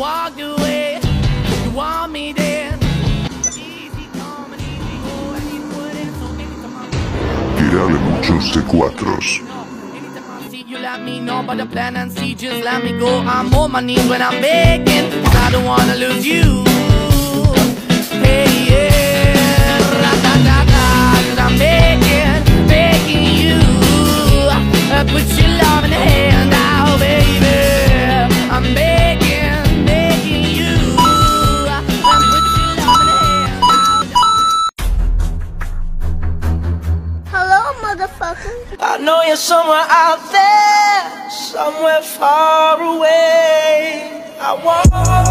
Walked away. You want me then? Easy come and easy go. And you wouldn't. So anytime I Tirale muchos C4s. Anytime I see you, let me know about the plan and see, just let me go. I'm on my knees when I'm begging, cause I don't wanna lose you. Motherfucker. I know you're somewhere out there, somewhere far away. I want